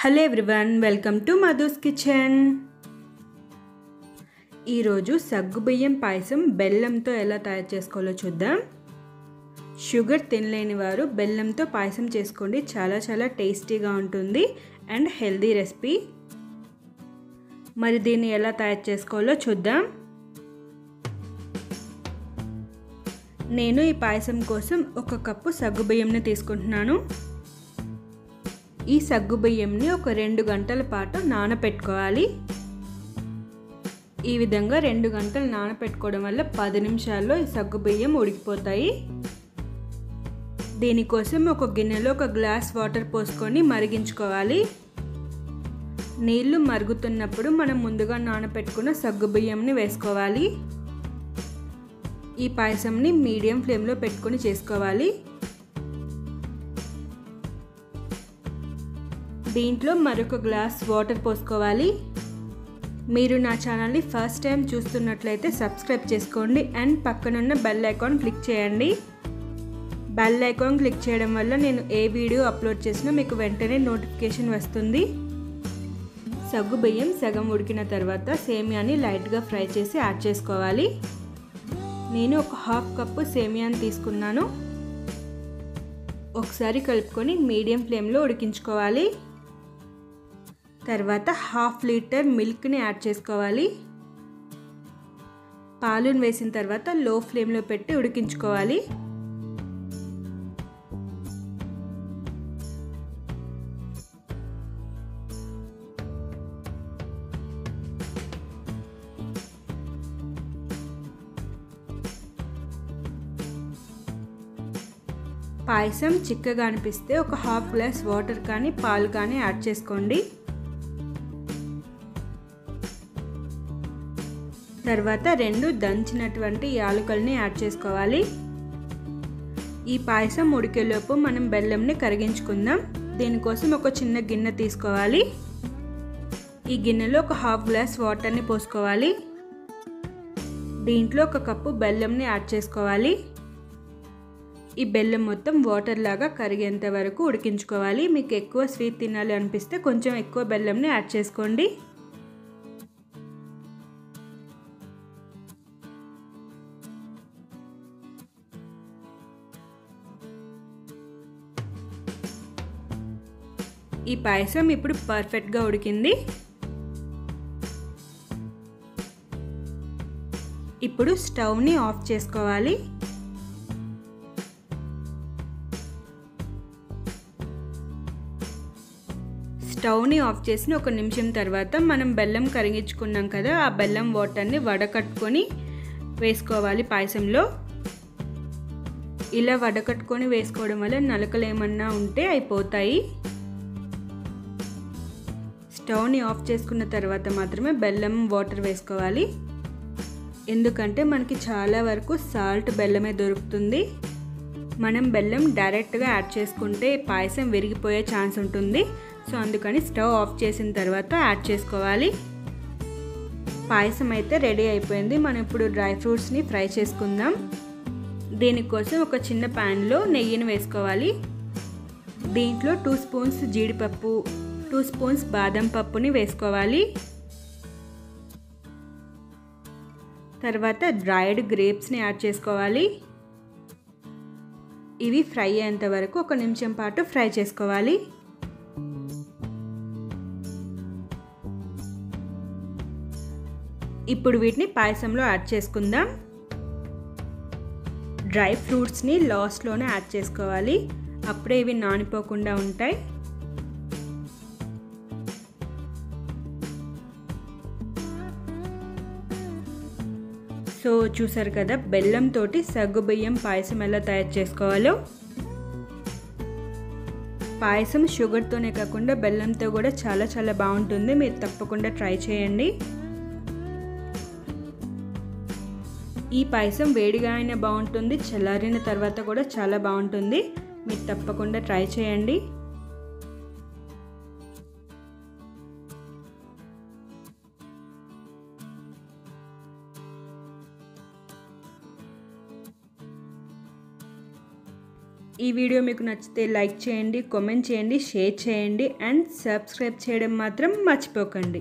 Hello everyone welcome to Madhu's kitchen. ఈరోజు సగ్గుబియ్యం పాయసం బెల్లంతో ఎలా తయారు చేసుకోవాలో చూద్దాం. షుగర్ తినలేని వారు బెల్లంతో పాయసం చేసుకోండి. చాలా చాలా టేస్టీగా ఉంటుంది అండ్ హెల్దీ రెసిపీ. మరి దీన్ని ఎలా తయారు చేసుకోవాలో చూద్దాం. నేను ఈ పాయసం కోసం ఒక కప్పు సగ్గుబియ్యంని తీసుకుంటున్నాను. ఈ సగ్గుబియ్యంని ఒక రెండు గంటల పాటు నానపెట్టుకోవాలి. ఈ విధంగా రెండు గంటలు నానపెట్టుకోవడం వల్ల పది నిమిషాల్లో ఈ సగ్గుబియ్యం ఉడికిపోతాయి. దీనికోసం ఒక గిన్నెలో ఒక గ్లాస్ వాటర్ పోసుకొని మరిగించుకోవాలి. నీళ్ళు మరుగుతున్నప్పుడు మనం ముందుగా నానపెట్టుకున్న సగ్గుబియ్యంని వేసుకోవాలి. ఈ పాయసంని మీడియం ఫ్లేమ్లో పెట్టుకొని చేసుకోవాలి. దీంట్లో మరొక గ్లాస్ వాటర్ పోసుకోవాలి. మీరు నా ఛానల్ని ఫస్ట్ టైం చూస్తున్నట్లయితే సబ్స్క్రైబ్ చేసుకోండి అండ్ పక్కనున్న బెల్ ఐకాన్ క్లిక్ చేయండి. బెల్ ఐకాన్ క్లిక్ చేయడం వల్ల నేను ఏ వీడియో అప్లోడ్ చేసినా మీకు వెంటనే నోటిఫికేషన్ వస్తుంది. సగ్గు బియ్యం సగం ఉడికిన తర్వాత సేమియాని లైట్గా ఫ్రై చేసి యాడ్ చేసుకోవాలి. నేను ఒక హాఫ్ కప్పు సేమియాని తీసుకున్నాను. ఒకసారి కలుపుకొని మీడియం ఫ్లేమ్లో ఉడికించుకోవాలి. తర్వాత హాఫ్ లీటర్ మిల్క్ని యాడ్ చేసుకోవాలి. పాలును వేసిన తర్వాత లో ఫ్లేమ్లో పెట్టి ఉడికించుకోవాలి. పాయసం చిక్కగా అనిపిస్తే ఒక హాఫ్ గ్లాస్ వాటర్ కానీ పాలు కానీ యాడ్ చేసుకోండి. తర్వాత రెండు దంచినటువంటి యాలకుల్ని యాడ్ చేసుకోవాలి. ఈ పాయసం ఉడికేలోపు మనం బెల్లంని కరిగించుకుందాం. దీనికోసం ఒక చిన్న గిన్నె తీసుకోవాలి. ఈ గిన్నెలో ఒక హాఫ్ గ్లాస్ వాటర్ని పోసుకోవాలి. దీంట్లో ఒక కప్పు బెల్లంని యాడ్ చేసుకోవాలి. ఈ బెల్లం మొత్తం వాటర్ లాగా కరిగేంత వరకు ఉడికించుకోవాలి. మీకు ఎక్కువ స్వీట్ తినాలి అనిపిస్తే కొంచెం ఎక్కువ బెల్లంని యాడ్ చేసుకోండి. ఈ పాయసం ఇప్పుడు పర్ఫెక్ట్గా ఉడికింది. ఇప్పుడు స్టవ్ని ఆఫ్ చేసుకోవాలి. స్టవ్ని ఆఫ్ చేసిన ఒక నిమిషం తర్వాత మనం బెల్లం కరిగించుకున్నాం కదా ఆ బెల్లం వాటర్ని వడకట్టుకొని వేసుకోవాలి పాయసంలో. ఇలా వడకట్టుకొని వేసుకోవడం వల్ల నలకలు ఏమన్నా ఉంటే అయిపోతాయి. స్టవ్ని ఆఫ్ చేసుకున్న తర్వాత మాత్రమే బెల్లం వాటర్ వేసుకోవాలి. ఎందుకంటే మనకి చాలా వరకు సాల్ట్ బెల్లమే దొరుకుతుంది. మనం బెల్లం డైరెక్ట్గా యాడ్ చేసుకుంటే పాయసం విరిగిపోయే ఛాన్స్ ఉంటుంది. సో అందుకని స్టవ్ ఆఫ్ చేసిన తర్వాత యాడ్ చేసుకోవాలి. పాయసం అయితే రెడీ అయిపోయింది. మనం ఇప్పుడు డ్రై ఫ్రూట్స్ని ఫ్రై చేసుకుందాం. దీనికోసం ఒక చిన్న ప్యాన్లో నెయ్యిని వేసుకోవాలి. దీంట్లో టూ స్పూన్స్ జీడిపప్పు టూ స్పూన్స్ బాదం పప్పుని వేసుకోవాలి. తర్వాత డ్రైడ్ గ్రేప్స్ని యాడ్ చేసుకోవాలి. ఇవి ఫ్రై అయ్యేంత వరకు ఒక నిమిషం పాటు ఫ్రై చేసుకోవాలి. ఇప్పుడు వీటిని పాయసంలో యాడ్ చేసుకుందాం. డ్రై ఫ్రూట్స్ని లాస్ట్లోనే యాడ్ చేసుకోవాలి. అప్పుడే ఇవి నానిపోకుండా ఉంటాయి. సో చూసారు కదా బెల్లంతో సగ్గుబియ్యం పాయసం ఎలా తయారు చేసుకోవాలో? పాయసం షుగర్తోనే కాకుండా బెల్లంతో కూడా చాలా చాలా బాగుంటుంది. మీరు తప్పకుండా ట్రై చేయండి. ఈ పాయసం వేడిగా అయినా బాగుంటుంది చల్లారిన తర్వాత కూడా చాలా బాగుంటుంది. మీరు తప్పకుండా ట్రై చేయండి. ఈ వీడియో మీకు నచ్చితే లైక్ చేయండి కామెంట్ చేయండి షేర్ చేయండి అండ్ సబ్స్క్రైబ్ చేయడం మాత్రం మర్చిపోకండి.